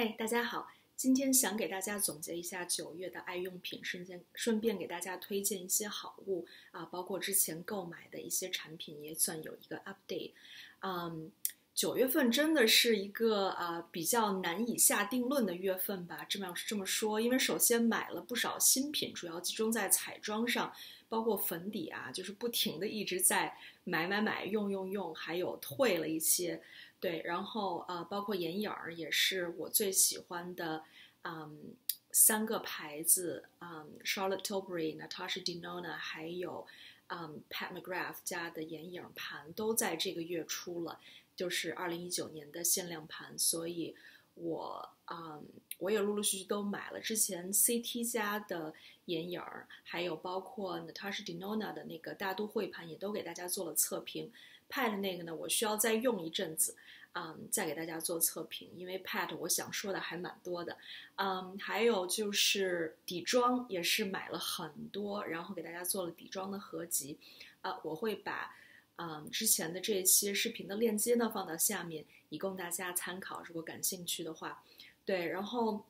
嘿，大家好，今天想给大家总结一下九月的爱用品，顺便顺便给大家推荐一些好物啊，包括之前购买的一些产品，也算有一个 update。嗯，九月份真的是一个啊比较难以下定论的月份吧，这么这么说，因为首先买了不少新品，主要集中在彩妆上，包括粉底啊，就是不停的一直在买买买，用用用，还有退了一些。对，然后呃，包括眼影儿也是我最喜欢的，嗯，三个牌子，嗯，Charlotte Tilbury、Natasha Denona，还有嗯，Pat McGrath 家的眼影盘都在这个月出了，就是二零一九年的限量盘，所以我嗯，我也陆陆续续都买了。之前 CT 家的眼影儿，还有包括 Natasha Denona 的那个大都会盘，也都给大家做了测评。Pat 那个呢，我需要再用一阵子，嗯，再给大家做测评，因为 Pat 我想说的还蛮多的，嗯，还有就是底妆也是买了很多，然后给大家做了底妆的合集，啊，我会把嗯之前的这些视频的链接呢放到下面，以供大家参考，如果感兴趣的话，对，然后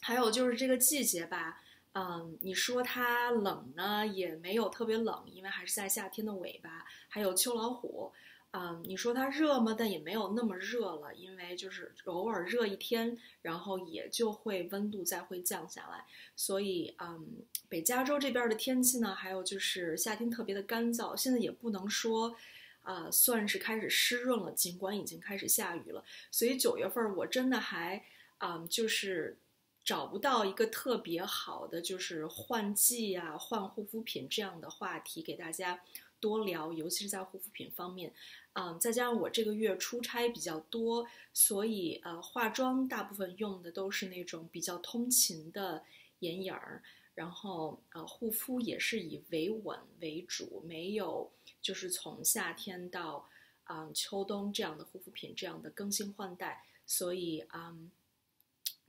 还有就是这个季节吧。嗯，你说它冷呢，也没有特别冷，因为还是在夏天的尾巴。还有秋老虎，嗯，你说它热吗？但也没有那么热了，因为就是偶尔热一天，然后也就会温度再会降下来。所以，嗯，北加州这边的天气呢，还有就是夏天特别的干燥，现在也不能说，啊，算是开始湿润了，尽管已经开始下雨了。所以九月份我真的还，嗯，就是。找不到一个特别好的，就是换季啊、换护肤品这样的话题给大家多聊，尤其是在护肤品方面，嗯，再加上我这个月出差比较多，所以呃，化妆大部分用的都是那种比较通勤的眼影儿，然后呃，护肤也是以维稳为主，没有就是从夏天到嗯秋冬这样的护肤品这样的更新换代，所以嗯。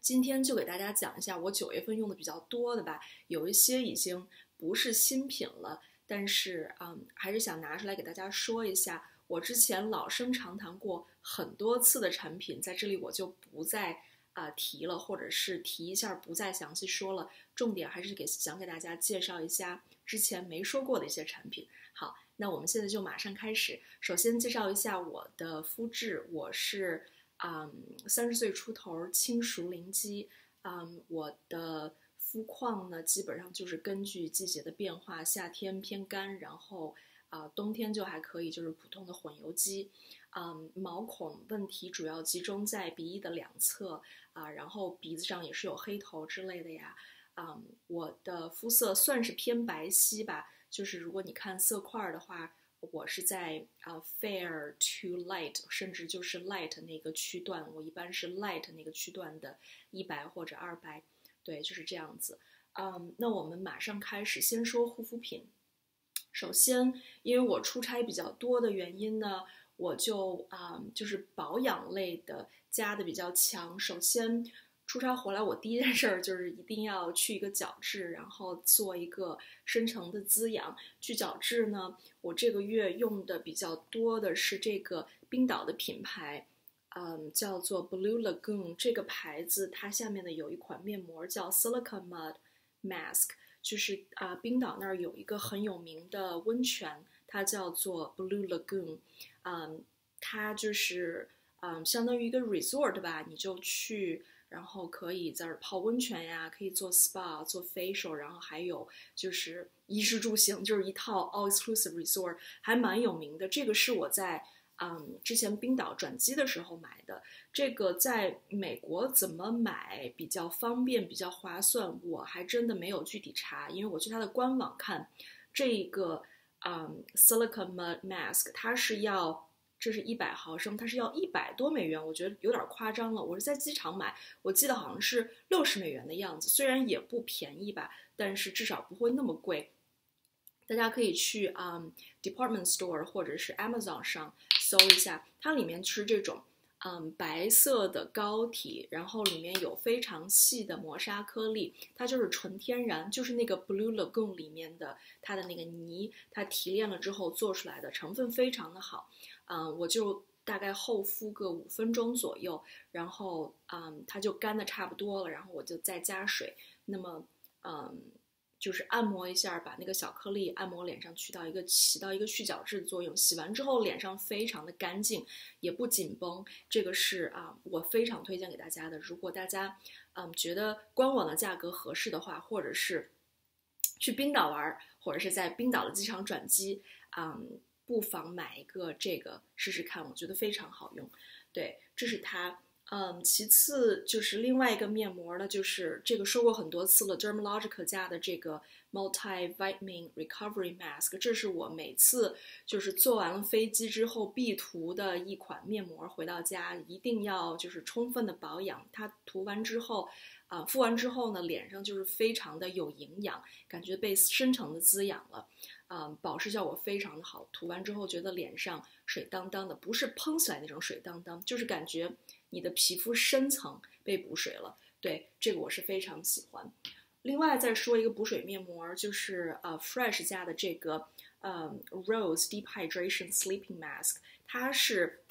今天就给大家讲一下我九月份用的比较多的吧，有一些已经不是新品了，但是嗯，还是想拿出来给大家说一下。我之前老生常谈过很多次的产品，在这里我就不再啊提了，或者是提一下不再详细说了。重点还是给想给大家介绍一下之前没说过的一些产品。好，那我们现在就马上开始。首先介绍一下我的肤质，我是。嗯，三十岁出头，轻熟龄肌。嗯，我的肤况呢，基本上就是根据季节的变化，夏天偏干，然后啊，冬天就还可以，就是普通的混油肌。嗯，毛孔问题主要集中在鼻翼的两侧啊，然后鼻子上也是有黑头之类的呀。嗯，我的肤色算是偏白皙吧，就是如果你看色块的话。我是在啊 fair to light，甚至就是 light 那个区段，我一般是 light 那个区段的一白或者二白，对，就是这样子。嗯，那我们马上开始，先说护肤品。首先，因为我出差比较多的原因呢，我就啊就是保养类的加的比较强。首先。出差回来，我第一件事儿就是一定要去一个角质，然后做一个深层的滋养。去角质呢，我这个月用的比较多的是这个冰岛的品牌，嗯，叫做 Blue Lagoon 这个牌子，它下面的有一款面膜叫 Silica Mud Mask，就是啊，冰岛那儿有一个很有名的温泉，它叫做 Blue Lagoon，嗯，它就是嗯，相当于一个 resort 吧，你就去。然后可以在这儿泡温泉呀，可以做 SPA、做 facial，然后还有就是衣食住行，就是一套 all exclusive resort，还蛮有名的。这个是我在嗯之前冰岛转机的时候买的。这个在美国怎么买比较方便、比较划算，我还真的没有具体查，因为我去它的官网看，这个嗯，silicon mask 它是要。这是一百毫升，它是要一百多美元，我觉得有点夸张了。我是在机场买，我记得好像是六十美元的样子，虽然也不便宜吧，但是至少不会那么贵。大家可以去啊，department store 或者是 Amazon 上搜一下，它里面是这种。嗯，白色的膏体，然后里面有非常细的磨砂颗粒，它就是纯天然，就是那个 Blue Lagoon 里面的它的那个泥，它提炼了之后做出来的，成分非常的好。嗯，我就大概厚敷个五分钟左右，然后嗯，它就干的差不多了，然后我就再加水，那么嗯。就是按摩一下，把那个小颗粒按摩脸上，起到一个起到一个去角质的作用。洗完之后脸上非常的干净，也不紧绷。这个是啊，我非常推荐给大家的。如果大家嗯觉得官网的价格合适的话，或者是去冰岛玩，或者是在冰岛的机场转机，嗯，不妨买一个这个试试看，我觉得非常好用。对，这是它。嗯，其次就是另外一个面膜呢，就是这个说过很多次了，Dermalogica 家的这个 Multi Vitamin Recovery Mask，这是我每次就是坐完了飞机之后必涂的一款面膜，回到家一定要就是充分的保养。它涂完之后，啊，敷完之后呢，脸上就是非常的有营养，感觉被深层的滋养了，嗯，保湿效果非常的好。涂完之后觉得脸上水当当的，不是蓬起来那种水当当，就是感觉。你的皮肤深层被补水了，对这个我是非常喜欢。另外再说一个补水面膜，就是呃 Fresh 家的这个呃 Rose Deep Hydration Sleeping Mask，它是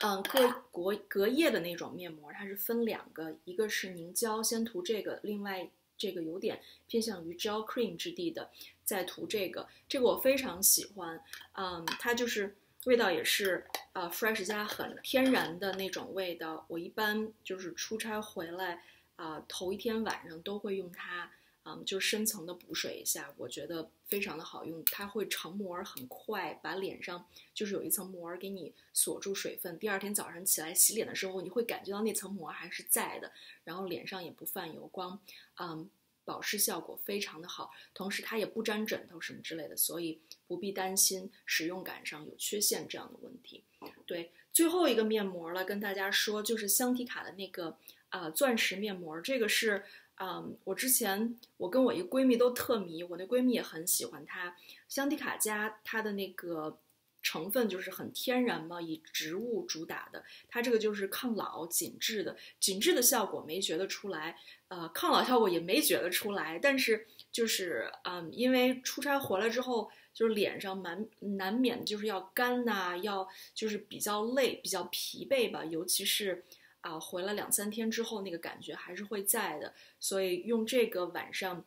嗯隔隔隔夜的那种面膜，它是分两个，一个是凝胶，先涂这个，另外这个有点偏向于 Gel Cream 质地的，再涂这个，这个我非常喜欢，嗯，它就是。味道也是，呃，Fresh 家很天然的那种味道。我一般就是出差回来，啊，头一天晚上都会用它，嗯，就深层的补水一下，我觉得非常的好用。它会成膜很快，把脸上就是有一层膜给你锁住水分。第二天早上起来洗脸的时候，你会感觉到那层膜还是在的，然后脸上也不泛油光，嗯。保湿效果非常的好，同时它也不粘枕头什么之类的，所以不必担心使用感上有缺陷这样的问题。对，最后一个面膜了，跟大家说就是香缇卡的那个啊钻石面膜，这个是嗯，我之前我跟我一个闺蜜都特迷，我那闺蜜也很喜欢它，香缇卡家它的那个。成分就是很天然嘛，以植物主打的，它这个就是抗老紧致的，紧致的效果没觉得出来，呃，抗老效果也没觉得出来，但是就是嗯，因为出差回来之后，就是脸上难难免就是要干呐，要就是比较累，比较疲惫吧，尤其是啊回来两三天之后，那个感觉还是会在的，所以用这个晚上，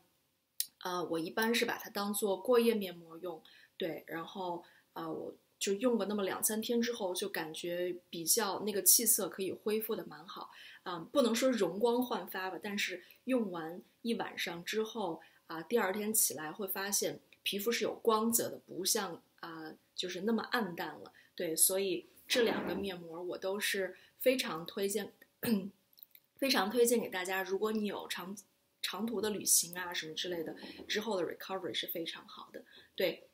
呃，我一般是把它当做过夜面膜用，对，然后啊我。就用个那么两三天之后，就感觉比较那个气色可以恢复的蛮好，啊，不能说容光焕发吧，但是用完一晚上之后，啊，第二天起来会发现皮肤是有光泽的，不像啊，就是那么暗淡了。对，所以这两个面膜我都是非常推荐，非常推荐给大家。如果你有长长途的旅行啊什么之类的，之后的 recovery 是非常好的。对。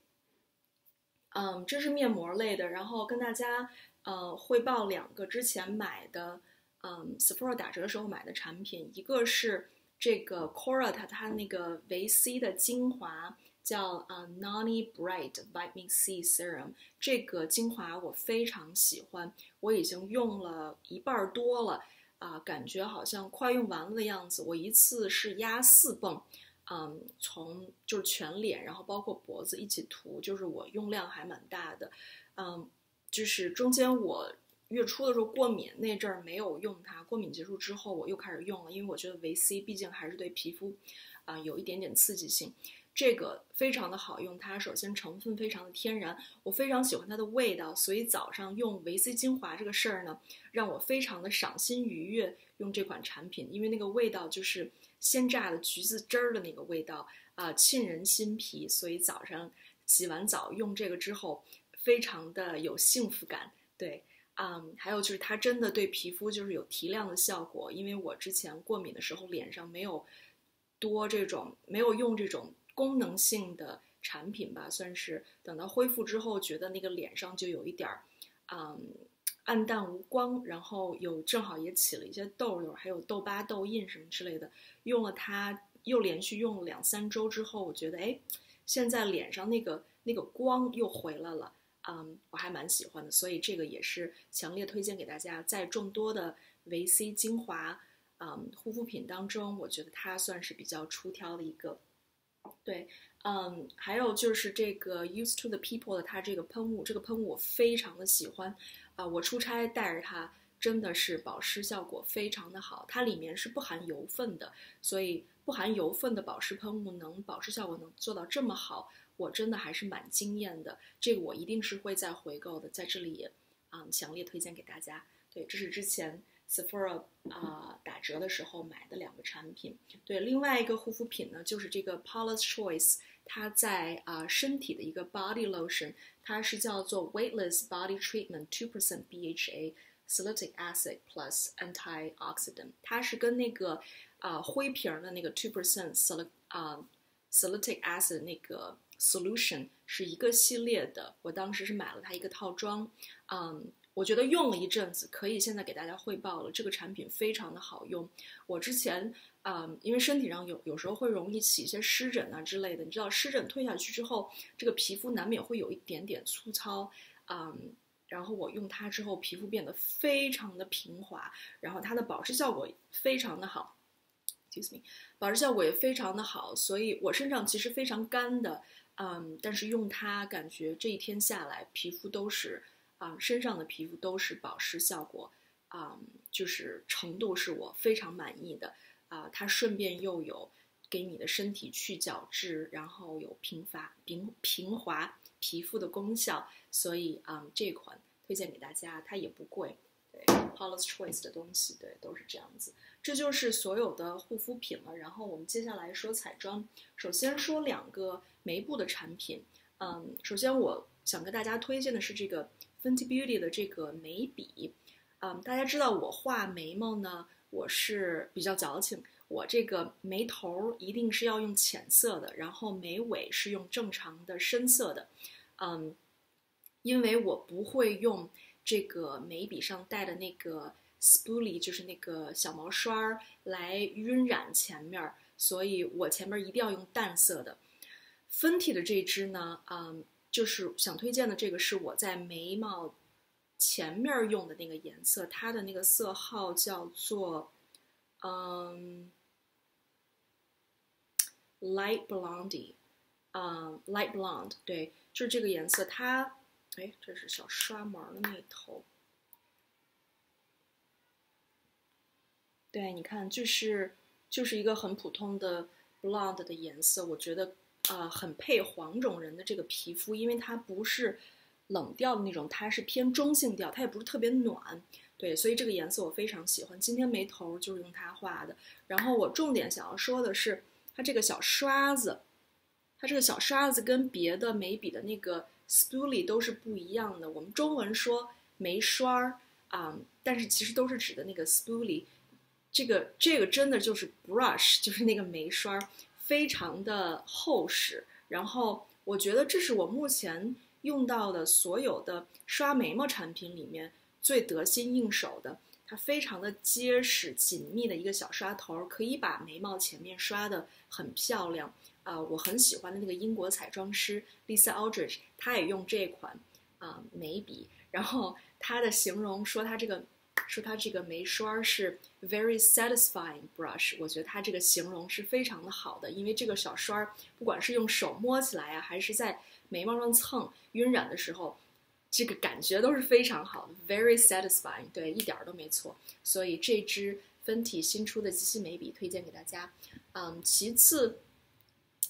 嗯，这是面膜类的，然后跟大家呃汇报两个之前买的，嗯，Sephora 打折的时候买的产品，一个是这个 Cora 它它那个维 C 的精华，叫啊 Nani Bright Vitamin C Serum，这个精华我非常喜欢，我已经用了一半多了，啊，感觉好像快用完了的样子，我一次是压四泵。嗯，从就是全脸，然后包括脖子一起涂，就是我用量还蛮大的。嗯，就是中间我月初的时候过敏那阵儿没有用它，过敏结束之后我又开始用了，因为我觉得维 C 毕竟还是对皮肤啊有一点点刺激性。这个非常的好用，它首先成分非常的天然，我非常喜欢它的味道，所以早上用维 C 精华这个事儿呢，让我非常的赏心愉悦。用这款产品，因为那个味道就是。鲜榨的橘子汁儿的那个味道啊，沁人心脾，所以早上洗完澡用这个之后，非常的有幸福感。对，嗯，还有就是它真的对皮肤就是有提亮的效果，因为我之前过敏的时候脸上没有多这种，没有用这种功能性的产品吧，算是等到恢复之后，觉得那个脸上就有一点儿，嗯。暗淡无光，然后有正好也起了一些痘痘，还有痘疤、痘印什么之类的。用了它，又连续用了两三周之后，我觉得哎，现在脸上那个那个光又回来了，嗯，我还蛮喜欢的。所以这个也是强烈推荐给大家，在众多的维 C 精华，嗯，护肤品当中，我觉得它算是比较出挑的一个。对，嗯，还有就是这个 Used to the People 的它这个喷雾，这个喷雾我非常的喜欢，啊，我出差带着它，真的是保湿效果非常的好，它里面是不含油分的，所以不含油分的保湿喷雾能保湿效果能做到这么好，我真的还是蛮惊艳的，这个我一定是会再回购的，在这里也，嗯，强烈推荐给大家。对，这是之前。Sephora 啊，打折的时候买的两个产品。对，另外一个护肤品呢，就是这个 Paula's Choice，它在啊身体的一个 body lotion，它是叫做 Weightless Body Treatment Two Percent BHA Salicylic Acid Plus Antioxidant，它是跟那个啊灰瓶的那个 Two Percent Salic 啊 Salicylic Acid 那个 solution 是一个系列的。我当时是买了它一个套装，嗯。我觉得用了一阵子，可以现在给大家汇报了。这个产品非常的好用。我之前啊，因为身体上有有时候会容易起一些湿疹啊之类的，你知道湿疹退下去之后，这个皮肤难免会有一点点粗糙，嗯，然后我用它之后，皮肤变得非常的平滑，然后它的保湿效果非常的好，excuse me，保湿效果也非常的好，所以我身上其实非常干的，嗯，但是用它感觉这一天下来，皮肤都是。啊，身上的皮肤都是保湿效果，啊，就是程度是我非常满意的啊。它顺便又有给你的身体去角质，然后有平滑平平滑皮肤的功效，所以啊，这款推荐给大家，它也不贵。对，Paula's Choice 的东西，对，都是这样子。这就是所有的护肤品了。然后我们接下来说彩妆，首先说两个眉部的产品。嗯，首先我想跟大家推荐的是这个。Fenty Beauty 的这个眉笔，嗯，大家知道我画眉毛呢，我是比较矫情，我这个眉头一定是要用浅色的，然后眉尾是用正常的深色的，嗯，因为我不会用这个眉笔上带的那个 spoolie，就是那个小毛刷来晕染前面，所以我前面一定要用淡色的。Fenty 的这支呢，嗯。就是想推荐的这个是我在眉毛前面用的那个颜色，它的那个色号叫做嗯 light blondie，嗯，light blond，对，就是这个颜色。它哎，这是小刷毛的那头。对，你看，就是就是一个很普通的 blonde 的颜色，我觉得。啊，很配黄种人的这个皮肤，因为它不是冷调的那种，它是偏中性调，它也不是特别暖，对，所以这个颜色我非常喜欢。今天眉头就是用它画的。然后我重点想要说的是，它这个小刷子，它这个小刷子跟别的眉笔的那个 spoolie 都是不一样的。我们中文说眉刷儿啊，但是其实都是指的那个 spoolie。这个这个真的就是 brush，就是那个眉刷。非常的厚实，然后我觉得这是我目前用到的所有的刷眉毛产品里面最得心应手的。它非常的结实紧密的一个小刷头，可以把眉毛前面刷的很漂亮啊！我很喜欢的那个英国彩妆师 Lisa Aldridge，她也用这款啊眉笔，然后她的形容说她这个。说它这个眉刷是 very satisfying brush，我觉得它这个形容是非常的好的，因为这个小刷不管是用手摸起来啊，还是在眉毛上蹭晕染的时候，这个感觉都是非常好的，very satisfying，对，一点都没错。所以这支分体新出的极细眉笔推荐给大家。嗯，其次，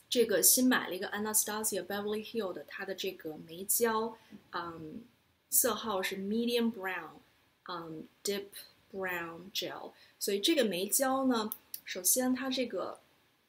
这个新买了一个 Anastasia Beverly Hill 的，它的这个眉胶，嗯，色号是 medium brown。嗯，Deep Brown Gel，所以这个眉胶呢，首先它这个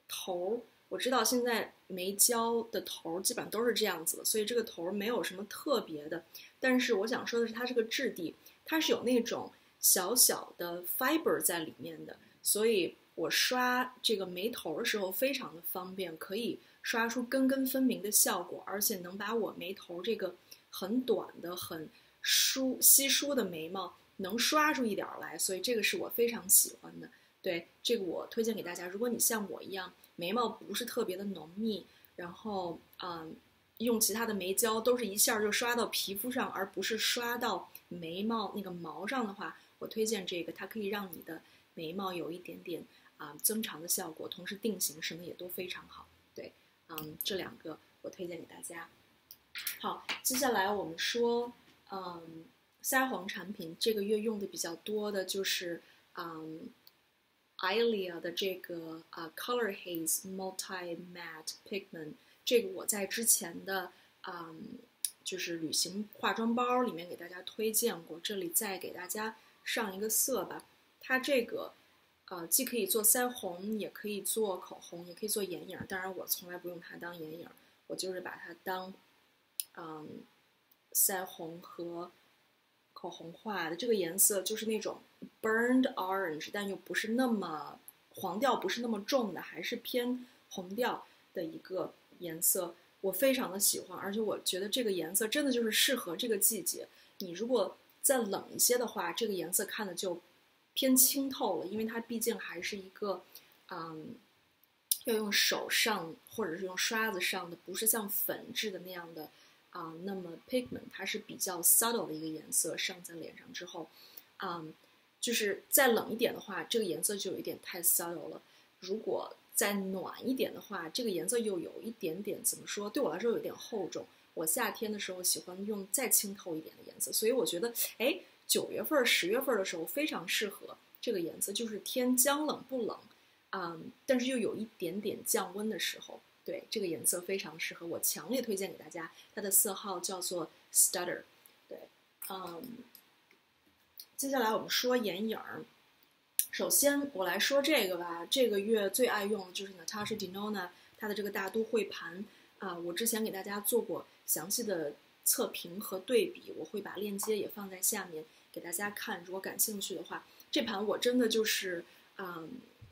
头儿，我知道现在眉胶的头儿基本上都是这样子的，所以这个头儿没有什么特别的。但是我想说的是，它这个质地，它是有那种小小的 fiber 在里面的，所以我刷这个眉头的时候非常的方便，可以刷出根根分明的效果，而且能把我眉头这个很短的、很疏稀疏的眉毛。能刷出一点儿来，所以这个是我非常喜欢的。对这个我推荐给大家。如果你像我一样眉毛不是特别的浓密，然后嗯，用其他的眉胶都是一下就刷到皮肤上，而不是刷到眉毛那个毛上的话，我推荐这个，它可以让你的眉毛有一点点啊增长的效果，同时定型什么也都非常好。对，嗯，这两个我推荐给大家。好，接下来我们说，嗯，腮红产品这个月用的比较多的就是嗯，Ilia 的这个啊 Color Haze Multi Matte Pigment，这个我在之前的嗯。就是旅行化妆包里面给大家推荐过，这里再给大家上一个色吧。它这个，呃，既可以做腮红，也可以做口红，也可以做眼影。当然，我从来不用它当眼影，我就是把它当，嗯，腮红和口红画的。这个颜色就是那种 burned orange，但又不是那么黄调，不是那么重的，还是偏红调的一个颜色。我非常的喜欢，而且我觉得这个颜色真的就是适合这个季节。你如果再冷一些的话，这个颜色看的就偏清透了，因为它毕竟还是一个，嗯，要用手上或者是用刷子上的，不是像粉质的那样的啊，那么 pigment，它是比较 subtle 的一个颜色，上在脸上之后，嗯，就是再冷一点的话，这个颜色就有一点太 subtle 了。如果再暖一点的话，这个颜色又有一点点怎么说？对我来说有点厚重。我夏天的时候喜欢用再清透一点的颜色，所以我觉得，哎，九月份、十月份的时候非常适合这个颜色，就是天将冷不冷，嗯，但是又有一点点降温的时候，对这个颜色非常适合。我强烈推荐给大家，它的色号叫做 Stutter。对，嗯，接下来我们说眼影儿。首先，我来说这个吧。这个月最爱用的就是 Natasha Denona，它的这个大都会盘啊。我之前给大家做过详细的测评和对比，我会把链接也放在下面给大家看。如果感兴趣的话，这盘我真的就是嗯，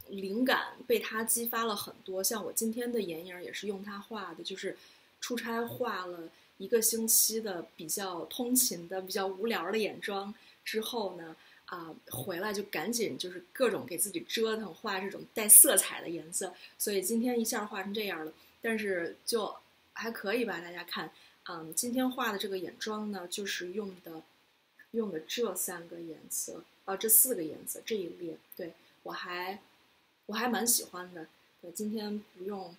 灵感被它激发了很多。像我今天的眼影也是用它画的，就是出差画了一个星期的比较通勤的、比较无聊的眼妆之后呢。啊，回来就赶紧就是各种给自己折腾画这种带色彩的颜色，所以今天一下画成这样了，但是就还可以吧，大家看，嗯，今天画的这个眼妆呢，就是用的用的这三个颜色，啊，这四个颜色这一列，对我还我还蛮喜欢的，对，今天不用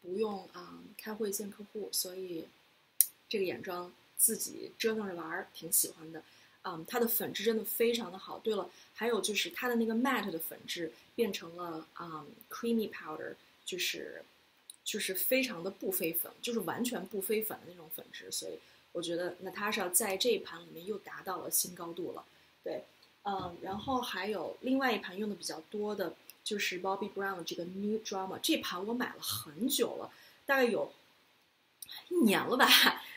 不用啊开会见客户，所以这个眼妆自己折腾着玩儿，挺喜欢的。嗯，它的粉质真的非常的好。对了，还有就是它的那个 matte 的粉质变成了嗯 creamy powder，就是就是非常的不飞粉，就是完全不飞粉的那种粉质。所以我觉得 Natasha 在这一盘里面又达到了新高度了。对，嗯，然后还有另外一盘用的比较多的就是 Bobbi Brown 的这个 New Drama，这盘我买了很久了，大概有一年了吧，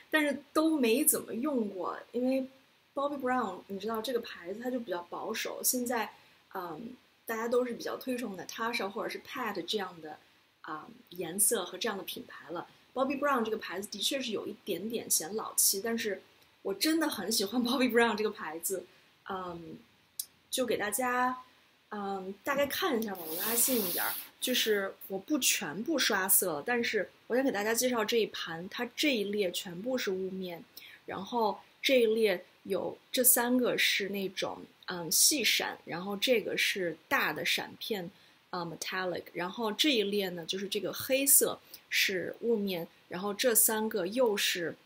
但是都没怎么用过，因为。Bobbi Brown，你知道这个牌子它就比较保守。现在，嗯，大家都是比较推崇 Natasha 或者是 Pat 这样的啊颜色和这样的品牌了。Bobbi Brown 这个牌子的确是有一点点显老气，但是我真的很喜欢 Bobbi Brown 这个牌子。嗯，就给大家嗯大概看一下吧，我拉近一点儿，就是我不全部刷色，但是我想给大家介绍这一盘，它这一列全部是雾面，然后这一列。有这三个是那种嗯细闪，然后这个是大的闪片，啊 metallic，然后这一列呢就是这个黑色是雾面，然后这三个又是，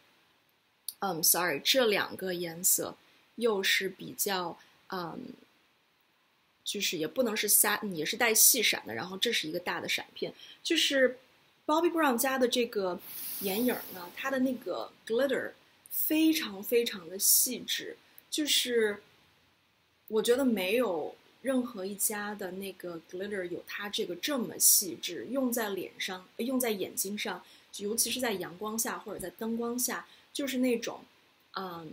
嗯，sorry，这两个颜色又是比较嗯，就是也不能是瞎，也是带细闪的，然后这是一个大的闪片，就是 Bobbi Brown 家的这个眼影呢，它的那个 glitter。非常非常的细致，就是我觉得没有任何一家的那个 glitter 有它这个这么细致，用在脸上，用在眼睛上，尤其是在阳光下或者在灯光下，就是那种，嗯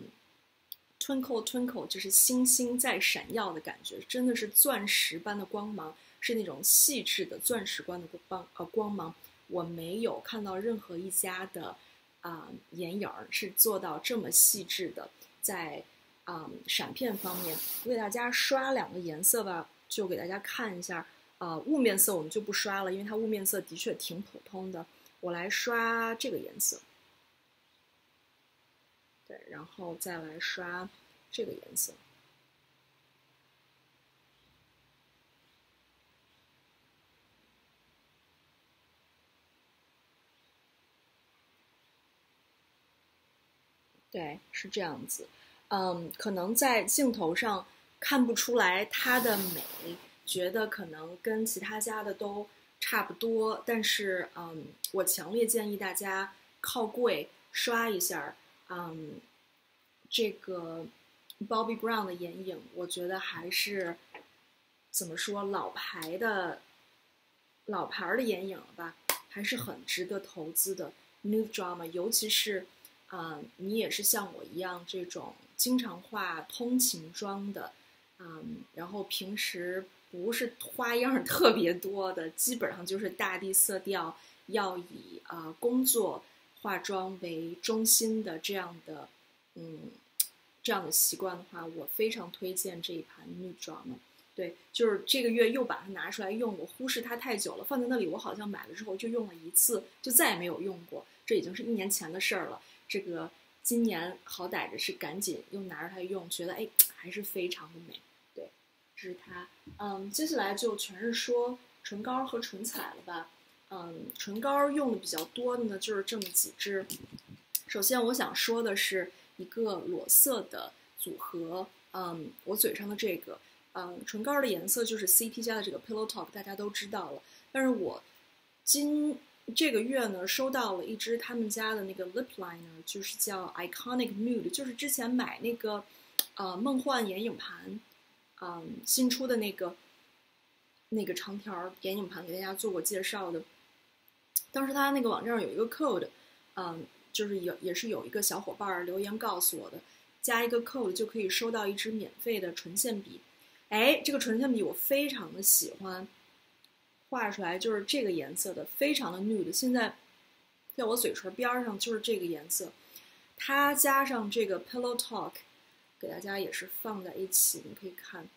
，twinkle twinkle，就是星星在闪耀的感觉，真的是钻石般的光芒，是那种细致的钻石般的光呃光芒，我没有看到任何一家的。啊，眼影儿是做到这么细致的，在啊闪片方面，我给大家刷两个颜色吧，就给大家看一下。啊，雾面色我们就不刷了，因为它雾面色的确挺普通的。我来刷这个颜色，然后再来刷这个颜色。对，是这样子。嗯，可能在镜头上看不出来它的美，觉得可能跟其他家的都差不多，但是嗯我强烈建议大家靠柜刷一下。嗯，这个 Bobbi Brown 的眼影，我觉得还是怎么说老牌的老牌的眼影吧，还是很值得投资的 New Drama，尤其是。嗯，你也是像我一样这种经常化通勤妆的，嗯，然后平时不是花样特别多的，基本上就是大地色调，要以啊工作化妆为中心的这样的，嗯，这样的习惯的话，我非常推荐这一盘女妆的。对，就是这个月又把它拿出来用，我忽视它太久了，放在那里，我好像买了之后就用了一次，就再也没有用过，这已经是一年前的事儿了。这个今年好歹着是赶紧又拿着它用，觉得哎还是非常的美。对，这是它。嗯，接下来就全是说唇膏和唇彩了吧。嗯，唇膏用的比较多的呢就是这么几支。首先我想说的是一个裸色的组合。嗯，我嘴上的这个，嗯，唇膏的颜色就是 CT 家的这个 Pillow Talk，大家都知道了。但是我今这个月呢，收到了一支他们家的那个 lip liner，就是叫 Iconic Nude，就是之前买那个，呃，梦幻眼影盘，嗯，新出的那个，那个长条眼影盘给大家做过介绍的。当时他那个网站上有一个 code，嗯，就是有也是有一个小伙伴留言告诉我的，加一个 code 就可以收到一支免费的唇线笔。哎，这个唇线笔我非常的喜欢。画出来就是这个颜色的，非常的 nude。现在在我嘴唇边上就是这个颜色，它加上这个 Pillow Talk，给大家也是放在一起，你可以看，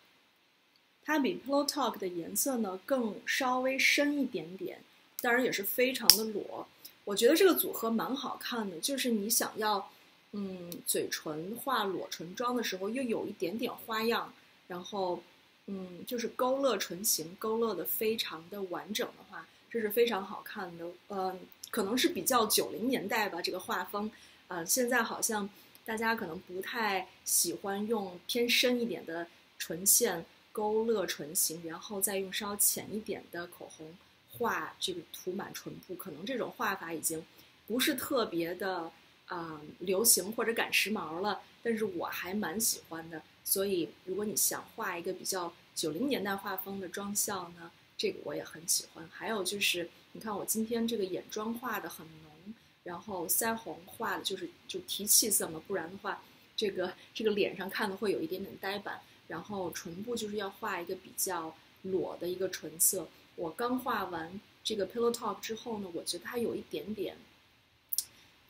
它比 Pillow Talk 的颜色呢更稍微深一点点，当然也是非常的裸。我觉得这个组合蛮好看的，就是你想要嗯嘴唇画裸唇妆的时候又有一点点花样，然后。嗯，就是勾勒唇形，勾勒的非常的完整的话，这是非常好看的。嗯，可能是比较九零年代吧，这个画风。呃，现在好像大家可能不太喜欢用偏深一点的唇线勾勒唇形，然后再用稍浅一点的口红画这个涂满唇部。可能这种画法已经不是特别的啊流行或者赶时髦了，但是我还蛮喜欢的。所以，如果你想画一个比较九零年代画风的妆效呢，这个我也很喜欢。还有就是，你看我今天这个眼妆画的很浓，然后腮红画的就是就提气色嘛，不然的话，这个这个脸上看的会有一点点呆板。然后唇部就是要画一个比较裸的一个唇色。我刚画完这个 Pillow Talk 之后呢，我觉得它有一点点，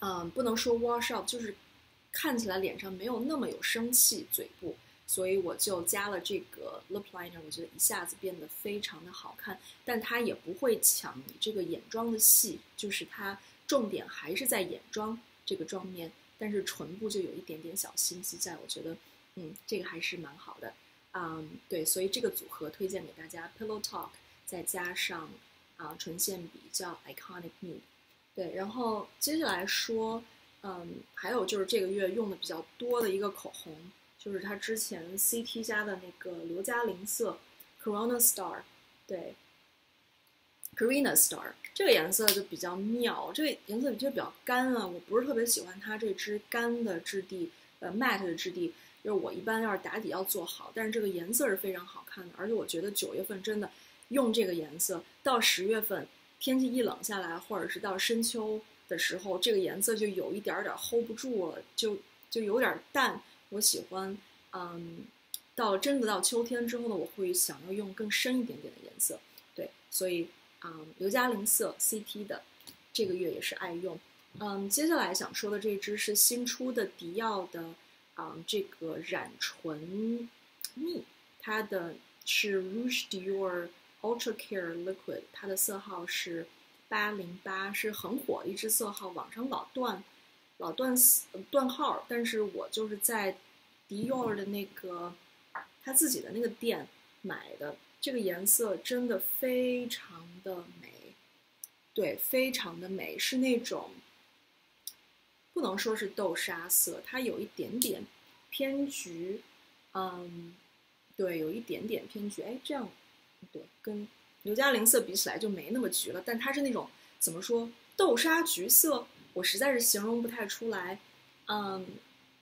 嗯，不能说 wash up，就是看起来脸上没有那么有生气，嘴部。所以我就加了这个 lip liner，我觉得一下子变得非常的好看，但它也不会抢你这个眼妆的戏，就是它重点还是在眼妆这个妆面，但是唇部就有一点点小心机在，我觉得，嗯，这个还是蛮好的，嗯，对，所以这个组合推荐给大家，Pillow Talk 再加上啊唇线笔叫 Iconic Nude，对，然后接下来说，嗯，还有就是这个月用的比较多的一个口红。就是它之前 CT 家的那个刘嘉玲色，Corona Star，对，Corona Star 这个颜色就比较妙，这个颜色就比较干啊，我不是特别喜欢它这支干的质地，呃，matte 的质地，就是我一般要是打底要做好，但是这个颜色是非常好看的，而且我觉得九月份真的用这个颜色，到十月份天气一冷下来，或者是到深秋的时候，这个颜色就有一点点 hold 不住了，就就有点淡。我喜欢，嗯，到真的到秋天之后呢，我会想要用更深一点点的颜色，对，所以，嗯，刘嘉玲色 CT 的，这个月也是爱用，嗯，接下来想说的这支是新出的迪奥的，嗯，这个染唇蜜，它的是 Rouge Dior Ultra Care Liquid，它的色号是八零八，是很火一支色号，网上老断。老断断号，但是我就是在迪奥的那个他自己的那个店买的，这个颜色真的非常的美，对，非常的美，是那种不能说是豆沙色，它有一点点偏橘，嗯，对，有一点点偏橘。哎，这样，对，跟刘嘉玲色比起来就没那么橘了，但它是那种怎么说豆沙橘色，我实在是形容不太出来。嗯，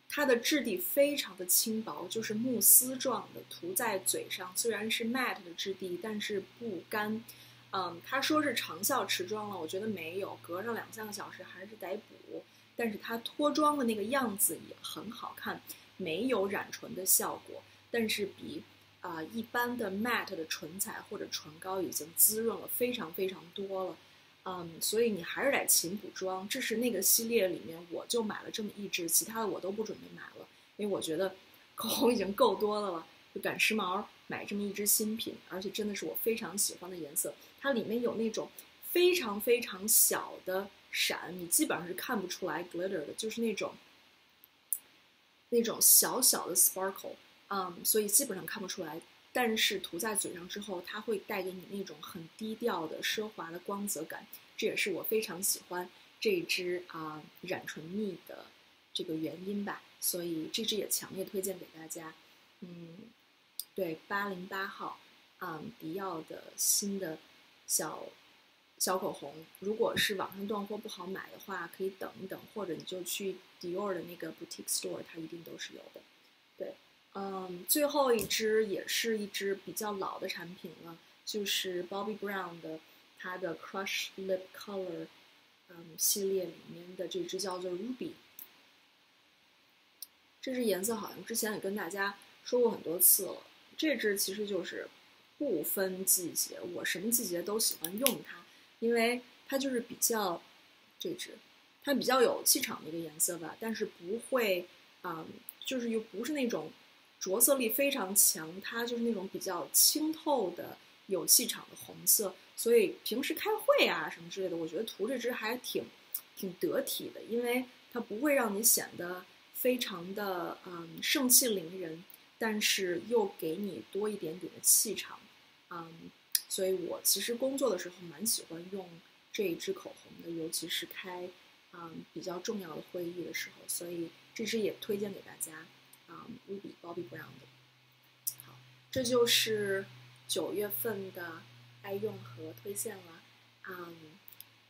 它的质地非常的轻薄，就是慕斯状的，涂在嘴上虽然是 matte 的质地，但是不干。嗯，他说是长效持妆了，我觉得没有，隔上两三个小时还是得补。但是它脱妆的那个样子也很好看，没有染唇的效果，但是比啊一般的 matte 的唇彩或者唇膏已经滋润了非常非常多了。嗯，所以你还是得勤补妆。这是那个系列里面我就买了这么一支，其他的我都不准备买了，因为我觉得口红已经够多的了，就赶时髦买这么一支新品，而且真的是我非常喜欢的颜色。它里面有那种非常非常小的闪，你基本上是看不出来 glitter 的，就是那种那种小小的 sparkle，嗯，所以基本上看不出来。但是涂在嘴上之后，它会带给你那种很低调的奢华的光泽感，这也是我非常喜欢这支啊染唇蜜的这个原因吧。所以这支也强烈推荐给大家。嗯，对，八零八号，嗯，迪奥的新的小小口红，如果是网上断货不好买的话，可以等一等，或者你就去迪奥的那个 boutique store，它一定都是有的。对。嗯，最后一支也是一支比较老的产品了，就是 Bobbi Brown 的它的 Crush Lip Color，嗯，系列里面的这支叫做 Ruby。这支颜色好像之前也跟大家说过很多次了。这支其实就是不分季节，我什么季节都喜欢用它，因为它就是比较这支，它比较有气场的一个颜色吧，但是不会，嗯，就是又不是那种。着色力非常强，它就是那种比较清透的、有气场的红色，所以平时开会啊什么之类的，我觉得涂这支还挺挺得体的，因为它不会让你显得非常的嗯盛气凌人，但是又给你多一点点的气场，嗯，所以我其实工作的时候蛮喜欢用这一支口红的，尤其是开嗯比较重要的会议的时候，所以这支也推荐给大家。啊，Ruby Bobbi Brown 的，好，这就是九月份的爱用和推荐了。嗯，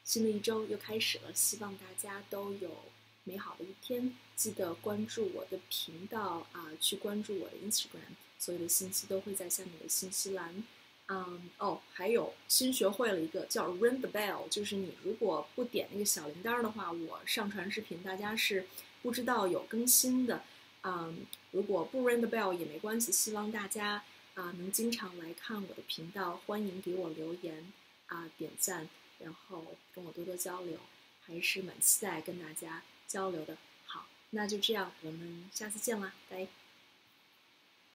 新的一周又开始了，希望大家都有美好的一天。记得关注我的频道啊，去关注我的 Instagram，所有的信息都会在下面的信息栏。嗯，哦，还有新学会了一个叫 Ring the Bell，就是你如果不点那个小铃铛的话，我上传视频大家是不知道有更新的。嗯，如果不 ring the bell 也没关系，希望大家啊能经常来看我的频道，欢迎给我留言啊点赞，然后跟我多多交流，还是蛮期待跟大家交流的。好，那就这样，我们下次见啦，拜。